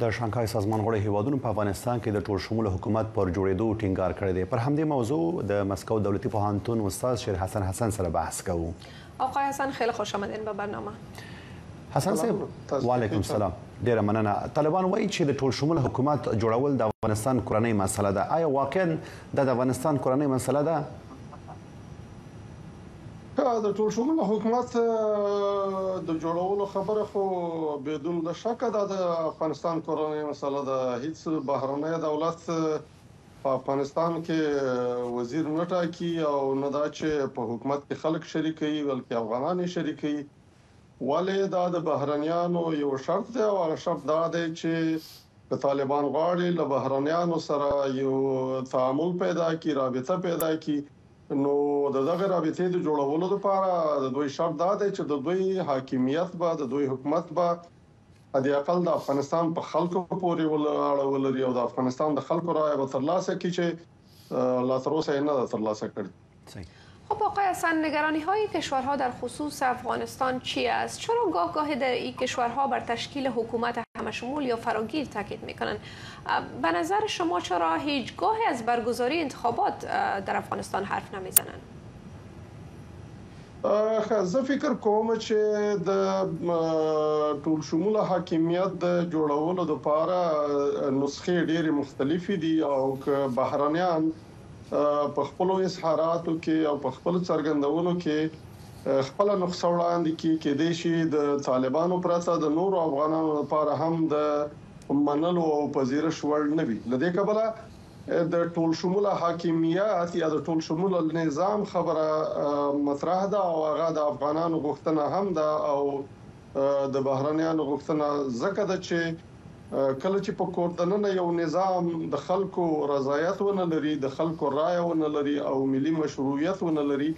د شانګهای سازمان غړو هیوادونو په افغانستان کې د ټول شمول حکومت پر جوړېدو ټینګار کړی دی پر همدې موضوع د مسکو دولتي پوهنتون استاد شیر حسن حسن سره بحث کوو آقای حسن خیلی خوش آمدین به برنامه حسن صاحب وعلیکم سلام ډیره مننه طالبان وایي چې د ټول شمول حکومت جوړول د افغانستان کورنۍ مسله ده آیا واقعا د افغانستان کورنۍ مسله ده د ټولشموله حکومت د جوړولو خبره خو بدون له شکه دا د افغانستان کورنۍ مسله ده هیڅ بهرنی دولت په افغانستان کې وزیر نه ټاکي او نه دا چې په حکومت کې خلک شریکوي بلکې افغانان یې شریکوي ولې دا د بهرنیانو یو شرط دی او هغه شرط دا دی چې که طالبان غواړي له بهرنیانو سره یو تعامل پیدا کړي، رابطه پیدا کړي، نو د دغه رابطې د جوړولو لپاره د دوی شرط دا دی چې د دوی حاکمیت به، د دوی حکومت به حد اقل د افغانستان په خلکو پورې اړه ولري او د افغانستان د خلکو رایه به ترلاسه کړي چې لا تر اوسه یې نه ده ترلاسه کړې. خب آقای حسن نگرانی های کشورها در خصوص افغانستان چی است؟ چرا گاه گاه در این کشورها بر تشکیل حکومت همشمول یا فراگیر تاکید میکنند؟ به نظر شما چرا هیچگاه از برگزاری انتخابات در افغانستان حرف نمیزنند؟ زه فکر کوم چې د ټول شموله حاکمیت د جوړولو لپاره نسخې ډېرې مختلفې دي او که بهرنیان په خپلو اظهاراتو کې او په خپلو څرګندونو کې خپله نخسه وړاندې کړي، کېدای شي د طالبانو پرته د نورو افغانانو لپاره هم د منلو او پذیرش وړ نه وي. له دې کبله د ټولشموله حاکمیت یا د ټولشموله نظام خبره مطرح ده او هغه د افغانانو غوښتنه هم ده او د بهرنیانو غوښتنه ځکه ده چې کله چې په کور دننه یو نظام د خلکو رضایت ونه لري، د خلکو رایه ونه لري او ملي مشروعیت ونه لري،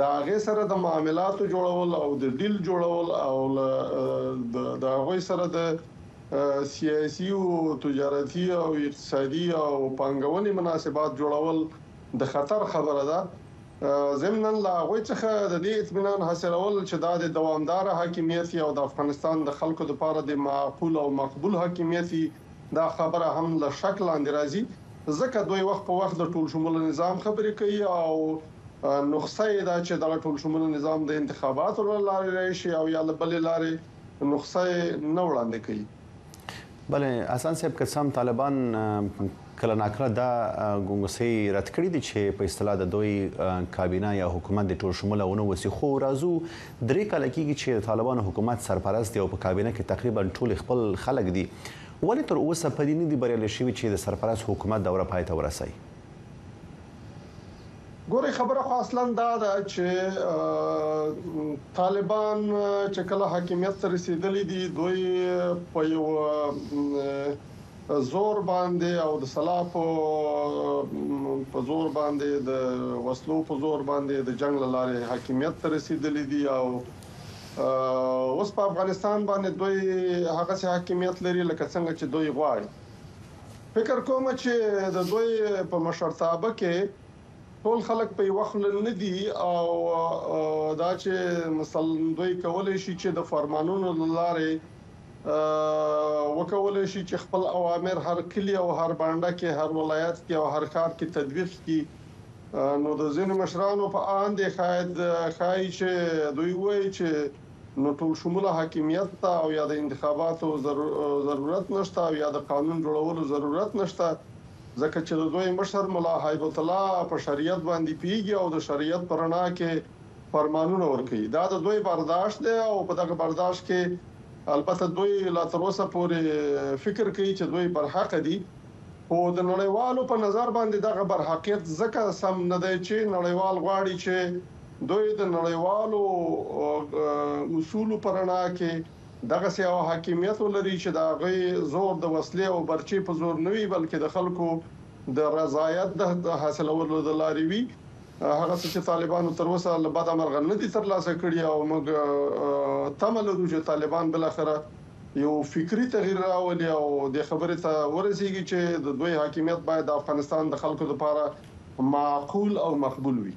د هغې سره د معاملاتو جوړول او د ډیل جوړول او له د هغوی سره د سیاسي او تجارتي او اقتصادي او پانګونې مناسبات جوړول د خطر خبره ده. ضمناً له هغوی څخه د دې اطمینان حاصلول چې دا د دوامداره حاکمیت وي او د افغانستان د خلکو لپاره د معقول او مقبول حاکمیت وي، دا خبره هم له شک لاندې راځي، ځکه دوی وخت په وخت د ټولشموله نظام خبرې کوي او نخسه یې ده چې دغه ټولشموله نظام د انتخاباتو له لارې رایشي او یا له بلې لارې نخسه یې نه وړاندې کوي. بله حسن صاحب که سم طالبان کله ناکله دا ګنګسي رد کړی دي چې په اصطلاح د دوی کابینه یا حکومت د ټول شموله ونه وسی خو راځو درې کال کېږي چې د طالبانو حکومت سرپرست دی او په کابینه کې تقریبا ټول خپل خلک دي ولې تر اوسه په دې نه دي بریالي شوي چې د سرپرست حکومت دوره پای ته ورسوي ګوري خبره خو اصلا دا ده چې طالبان چې کله حاکمیت ته رسیدلې دي دوی په یو زور باندې او د سلا په په زور باندې د وسلو په زور باندې د جنگ لاره حاکمیت ته رسیدلې دي او اوس په افغانستان باندې دوی هغه سي حاکمیت لري لکه څنګه چې دوی غواړي فکر کوم چې د دوی په مشرتابه کې ټول خلک په یوه خوله نه دي او دا چې مثلا دوی کولای شي چې د فرمانونو له لارې وکولای شي چې خپل اوامر هر کلی او هر بانډه کې هر ولایت کې او هر ښار کې تطبیق کړي نو د ځینو مشرانو په اند ښايي چې دوی وایي چې نو ټولشموله حاکمیت ته او یا د انتخاباتو ضرورت نشته او یا د قانون جوړولو ضرورت نشته ځکه چې د دوئ مشر ملا هیبت الله په شریعت باندې پوهیږي او د شریعت په رڼا کې فرمانونه ورکوي دا د دوئ برداشت دی او په دغه برداشت کې البته دوئ لا تر اوسه پورې فکر کوي چې دوئ برحقه دي خو د نړیوالو په نظر باندې دغه برحقیت ځکه سم نه دی چې نړیوال غواړي چې دوی د نړیوالو اصولو په رڼا کې دغسې یو حاکمیت ولري چې د هغه زور د وسلې او برچې په زور نه وي، بلکې د خلکو د رضایت د حاصلولو له لارې وي، هغه څه چې طالبانو تر اوسه له بده مرغه نه دي ترلاسه کړي او موږ تمه لرو چې طالبان بالاخره یو فکري تغیر راولي او دې خبرې ته ورسیږي چې د دوی حاکمیت باید د افغانستان د خلکو لپاره معقول او مقبول وي.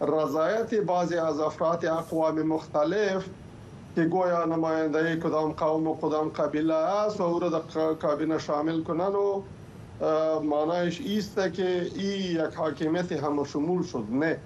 رضایت بعضی از افراد اقوام مختلف که گویا نماینده کدام قوم و کدام قبیله است و او را در کابینه شامل کنند و معنایش ایست که ای یک حاکمیت همه شمول شد نه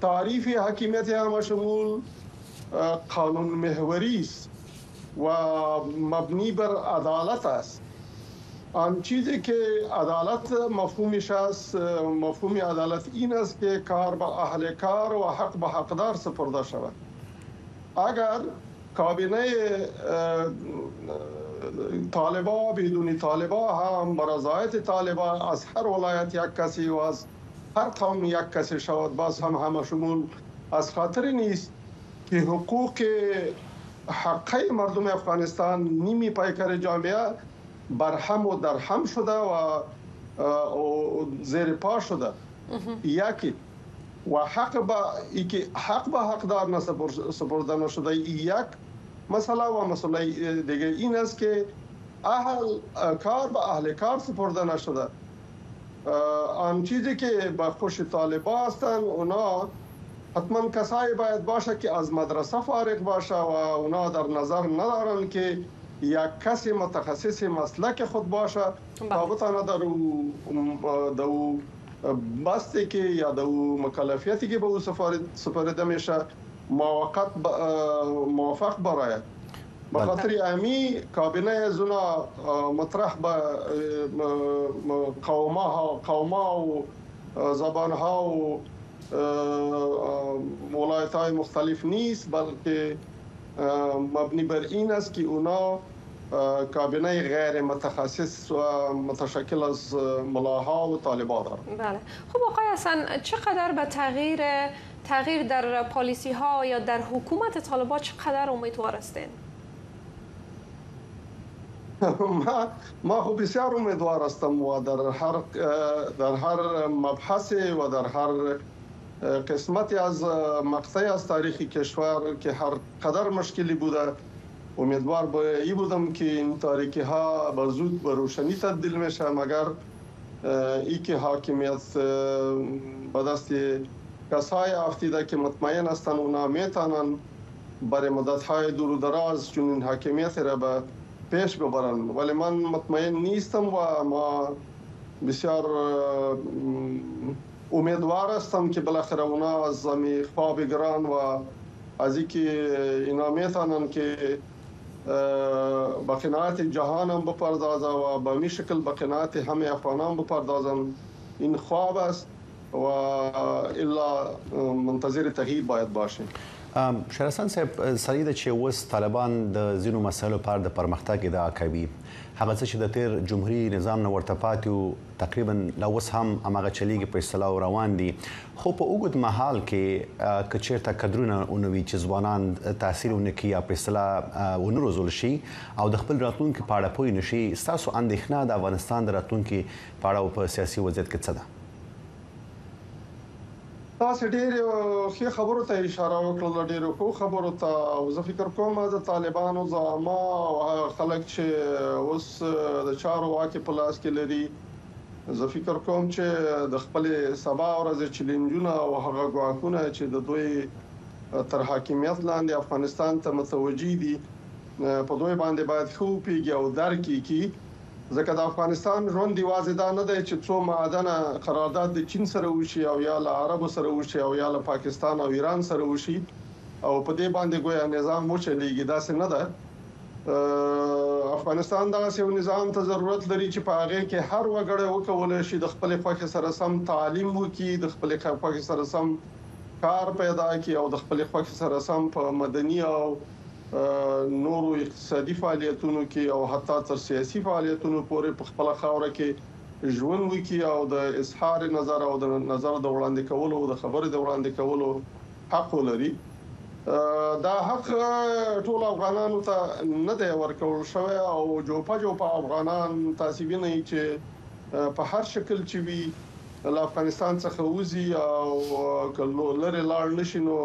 تعریف حاکمیت همه شمول قانون محوری است. و مبنی بر عدالت است آن چیزی که عدالت مفهومش است مفهوم عدالت این است که کار به اهل کار و حق به حقدار سپرده شود اگر کابینه طالبا بدون طالبا هم به رضایت طالبا از هر ولایت یک کسی و از هر قوم یک کسی شود باز هم همه شمول از خاطر این است که حقوق حقه مردم افغانستان نیمی پیکر جامعه برهم و درهم شده و زیر پا شده یکی و حق به ای که حق به حقدار نسپرده نشده یک مسئله و مسئله دیگه این است که اهل کار به اهل کار سپرده نشده آن چیزی که به خوش طالبا هستند اونا حتما کسای باید باشه که از مدرسه فارغ باشه و اونا در نظر ندارند که یک کس متخصص مسلک خود باشه تا بتاند در او بستی که یا در او مکلفیتی که به او سپرده میشه موفق براید. په خاطر عامي کابینه زونه مطرح به قومه قومه او زبانها او ولایت‌های مختلف نیست بلکه مبنی بر این است که اونا کابینه غیر متخصص و متشکل از ملاها و طالبان دارند بله خب آقای حسن چقدر به تغییر تغییر در پالیسی ها یا در حکومت طالبان چقدر امیدوار هستین؟ ما خو بسیار امیدوار هستم و در هر مبحث و در هر قسمت از مقطع از تاریخ کشور که هر قدر مشکلی بوده امیدوار به ای بودم که این تاریکی ها به زود به روشنی تبدیل میشه مگر ای که حاکمیت به دست کسای افتیده که مطمئن هستند و نا میتوانند بر مدتهای دور و دراز چنین حاکمیتی را به پیش ببرند ولی من مطمئن نیستم و ما بسیار امیدوار هستم که بالاخره اونا از همی خواب گران و از ای که اینا میتوانند که به قناعت جهان هم بپردازه و به همی شکل به قناعت همه افغانان بپردازن این خواب است و الا منتظر تغییر باید باشیم شرسان صاحب سړی د چې اوس طالبان د زینو مسایلو پر د پرمختګ ادعا کوي هغه څه چې د تیر جمهوریت نظام نه ورته پاتې تقریبا لا اوس هم هغه چلیږي په اصطلاح روان دي خو په اوږد مهال کې که چېرته کدرونه ونه وي چې ځوانان تحصیل ونه کړي یا په اصطلاح ونه روزل شي او د خپل راتلونکي په اړه پوه نه شي، ستاسو اندېښنه د افغانستان د راتلونکي په اړه او په سیاسي وضعیت کې څه ده؟ تاسو ډېرو ښې خبرو ته اشاره وکړله، ډېرو ښو خبرو ته او زه فکر کوم د طالبانو زعما او هغه خلک چې اوس د چارو واک یې په لاس کې لري، زه فکر کوم چې د خپلې سبا ورځې چلینجونه او هغه ګواښونه چې د دوی تر حاکمیت لاندې افغانستان ته متوجه دي، په دوی باندې باید ښه وپېږي او درک یې کړي، ځکه د افغانستان ژوند یوازې دا نه دی چې څو معدنه قرارداد د چین سره وشي او یا له عربو سره وشي او یا له پاکستان او ایران سره وشي او په دې باندې ګویا نظام وچلېږي، داسې نه ده. افغانستان دغسې یو نظام ته ضرورت لري چې په هغې کې هر وګړی وکولای شي د خپلې خوښې سره سم تعلیم وکړي، د خپلې خوښې سره سم کار پیدا کړي او د خپلې خوښې سره سم په مدني او نورو اقتصادي فعالیتونو کې او حتی تر سیاسي فعالیتونو پورې په خپله خاوره کې ژوند وکړي او د اظهار نظر او د نظر د وړاندې کولو او د خبرې د وړاندې کولو حق ولري دا حق ټول افغانانو ته نه دی ورکول شوی او جوپه جوپه افغانان تعصیبین یې چې په هر شکل چې وي له افغانستان څخه وځي او که لرې لاړ نشي نو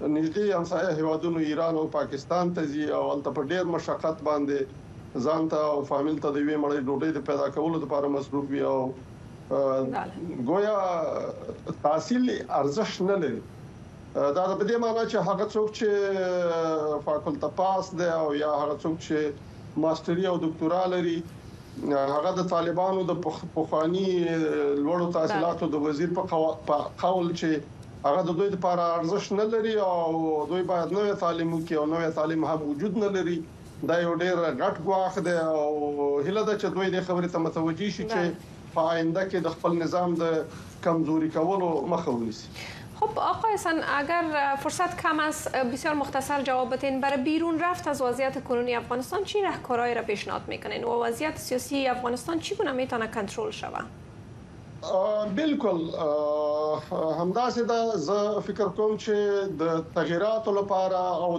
نږدې همسایه هیوادونو ایران او پاکستان ته ځي او هلته په ډیر مشقت باندې ځان ته او فامیل ته د یوې مړۍ ډوډۍ د پیدا کولو لپاره مصروف وي او ګویا تحصیل ارزښت نه لري دا د دې معنی چې هغه څوک چې فاکولته پاس دی او یا هغه څوک چې ماستری او دکتورا لري هغه د طالبانو د پخوانی لوړو تحصیلاتو د وزیر په قول چې هغه د دوی لپاره ارزښت نه لري او دوی باید نوې تعلیم وکړي او نوې تعلیم هم وجود نه لري دا یو ډیر غټ ګواښ دی او هله دا چې دوی د خبرې ته متوجي شي چې په آینده کې د خپل نظام د کمزوري کولو مخه ونیسي. خب آقا احسان اگر فرصت کم است بسیار مختصر جواب بتین برای بیرون رفت از وضعیت کنونی افغانستان چی رهکارهایی را پیشنهاد میکنین و وضعیت سیاسی افغانستان چیگونه میتواند کنترول شود؟ بلکل همداسې ده زه فکر کوم چې د تغیراتو لپاره او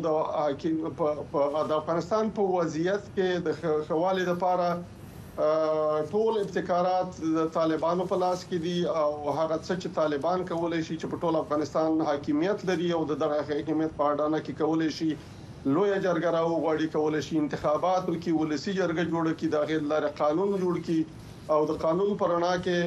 د افغانستان په وضعیت کې د ښه والي لپاره ټول ابتکارات د طالبانو په لاس کې دي او هغه څه چې طالبان کولای شي چې په ټول افغانستان حاکمیت لري او د دغه حاکمیت په اډانه کې کولای شي لویه جرګه راوغواړي، کولای شي انتخابات وکړي، ولسي جرګه جوړه کړي، د هغې له لارې قانون جوړ کړي او د قانون په رڼا کې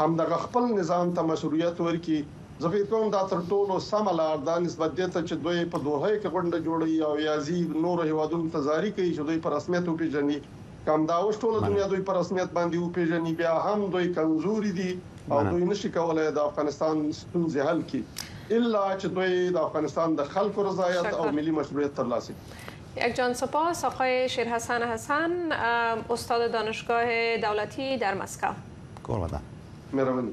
هم دغه خپل نظام ته مشروعیت ورکړي. زه فکر کوم دا تر ټولو سمه لار ده نسبت دې ته چې دوی په دوحه کې غونډه جوړوي او یا ځي نورو هېوادونو ته زاري کوي چې دوی په رسمیت وپېژني. که همدا اوس ټوله دنیا دوی په رسمیت باندې وپیژني بیا هم دوی کمزوري دي او دوی نشي کولای د افغانستان ستونزې حل کړي الا چې دوی د افغانستان د خلکو رضایت او ملي مشروعیت ترلاسه کړي یک جان سپاس آقای شیر حسن حسن استاد دانشگاه دولتی در مسکو. قربان. مهربانی.